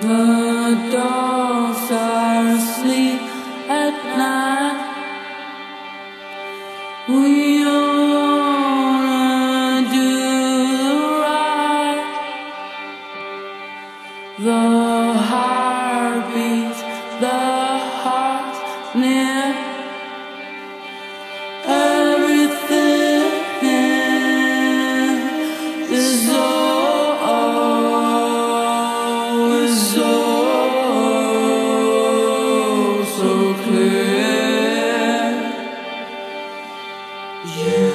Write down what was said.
The dogs are asleep at night. We are. you.